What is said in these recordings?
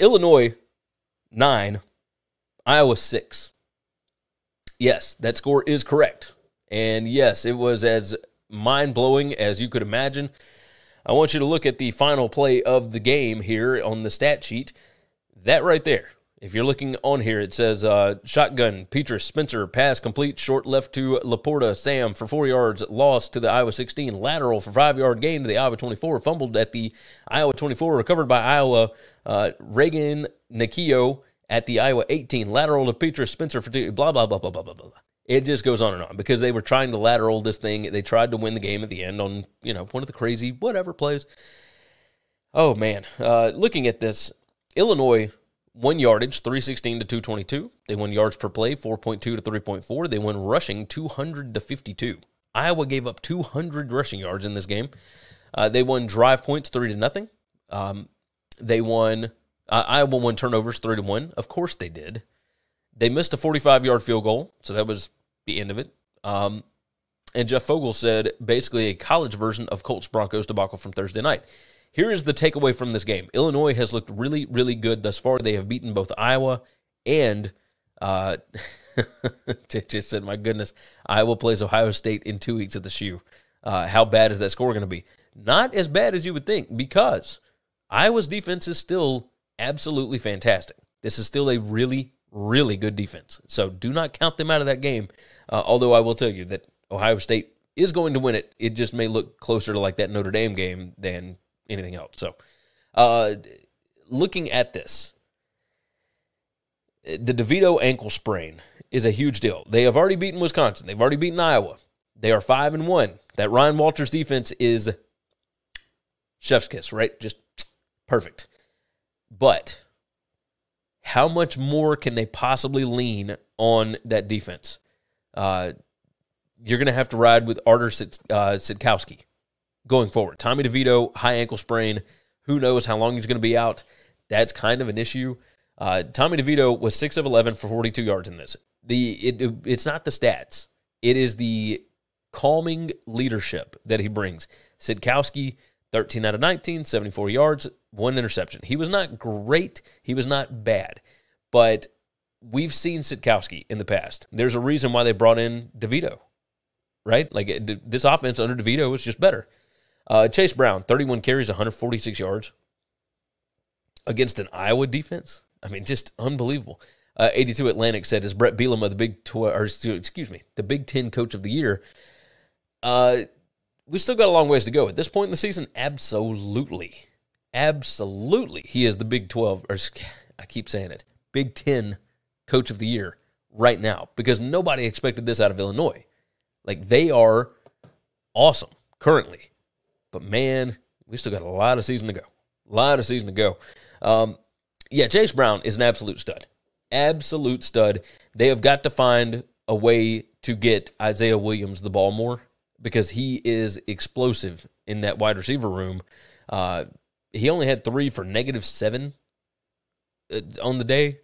Illinois nine, Iowa six. Yes, that score is correct. And yes, it was as mind blowing as you could imagine. I want you to look at the final play of the game here on the stat sheet. That right there. If you're looking on here, it says uh, shotgun, Petras, Spencer, pass complete, short left to Laporta, Sam for four yards, lost to the Iowa 16, lateral for five yard gain to the Iowa 24, fumbled at the Iowa 24, recovered by Iowa, uh, Reagan Nikio at the Iowa 18, lateral to Petras, Spencer for two, blah, blah, blah, blah, blah, blah, blah. It just goes on and on because they were trying to lateral this thing. They tried to win the game at the end on, you know, one of the crazy whatever plays. Oh, man. Uh, looking at this, Illinois one yardage, 316 to 222. They won yards per play, 4.2 to 3.4. They won rushing, 200 to 52. Iowa gave up 200 rushing yards in this game. Uh, they won drive points, 3 to nothing. Um, they won, uh, Iowa won turnovers, 3 to 1. Of course they did. They missed a 45 yard field goal, so that was the end of it. Um, and Jeff Fogle said basically a college version of Colts Broncos debacle from Thursday night. Here is the takeaway from this game Illinois has looked really, really good thus far. They have beaten both Iowa and. Uh, just said, my goodness, Iowa plays Ohio State in two weeks at the shoe. Uh, how bad is that score going to be? Not as bad as you would think because Iowa's defense is still absolutely fantastic. This is still a really, really good defense. So do not count them out of that game. Uh, although I will tell you that Ohio State is going to win it. It just may look closer to like that Notre Dame game than anything else. So, uh, looking at this, the DeVito ankle sprain is a huge deal. They have already beaten Wisconsin. They've already beaten Iowa. They are five and one. That Ryan Walters defense is chef's kiss, right? Just perfect. But how much more can they possibly lean on that defense? Uh, you're going to have to ride with Artur Sit, uh, Sitkowski going forward. Tommy DeVito, high ankle sprain. Who knows how long he's going to be out? That's kind of an issue. Uh, Tommy DeVito was six of eleven for forty two yards in this. The it, it's not the stats; it is the calming leadership that he brings. Sitkowski, 13 out of 19, 74 yards, one interception. He was not great. He was not bad. But we've seen Sitkowski in the past. There's a reason why they brought in DeVito, right? Like this offense under DeVito was just better. Uh, Chase Brown, 31 carries, 146 yards against an Iowa defense. I mean, just unbelievable. Uh, 82 Atlantic said, "Is Bret Bielema the Big Twelve, or excuse me, the Big Ten Coach of the Year?" Uh, we still got a long ways to go. At this point in the season, absolutely, absolutely, he is the Big Twelve, or I keep saying it, Big Ten Coach of the Year right now because nobody expected this out of Illinois. Like they are awesome currently. But man, we still got a lot of season to go. A lot of season to go. Um, yeah, Chase Brown is an absolute stud. Absolute stud. They have got to find a way to get Isaiah Williams the ball more because he is explosive in that wide receiver room. Uh, he only had three for negative seven uh, on the day.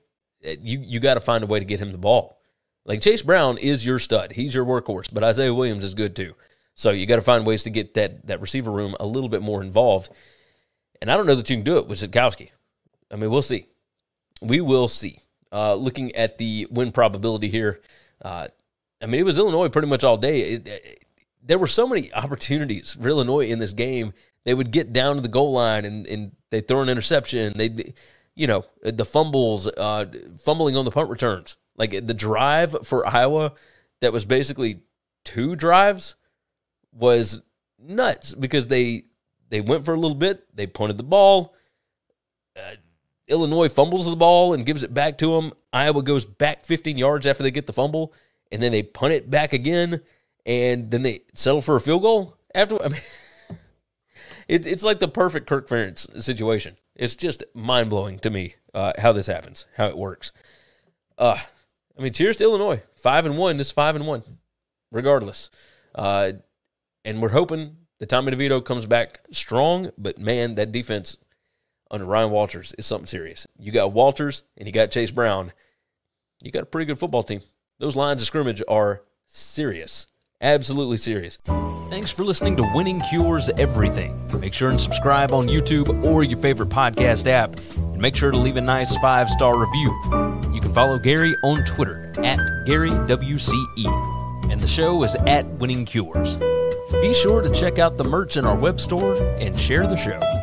Uh, you you got to find a way to get him the ball. Like Chase Brown is your stud. He's your workhorse, but Isaiah Williams is good too. So you got to find ways to get that that receiver room a little bit more involved. And I don't know that you can do it with Sitkowski. I mean, we'll see. We will see. Uh, looking at the win probability here, uh, I mean, it was Illinois pretty much all day. It, it, there were so many opportunities for Illinois in this game. They would get down to the goal line and, and they throw an interception. They, you know, the fumbles, uh, fumbling on the punt returns. Like the drive for Iowa that was basically two drives was nuts because they they went for a little bit, they punted the ball. Uh, Illinois fumbles the ball and gives it back to them. Iowa goes back 15 yards after they get the fumble, and then they punt it back again, and then they settle for a field goal after. I mean, it, it's like the perfect Kirk Ferentz situation. It's just mind blowing to me uh, how this happens, how it works. Uh, I mean, cheers to Illinois, five and one. This five and one, regardless. Uh, and we're hoping that Tommy DeVito comes back strong. But man, that defense under Ryan Walters is something serious. You got Walters and you got Chase Brown. You got a pretty good football team. Those lines of scrimmage are serious. Absolutely serious. Thanks for listening to Winning Cures Everything. Make sure and subscribe on YouTube or your favorite podcast app. And make sure to leave a nice five star review. You can follow Gary on Twitter at GaryWCE, and the show is at Winning Cures. Be sure to check out the merch in our web store and share the show.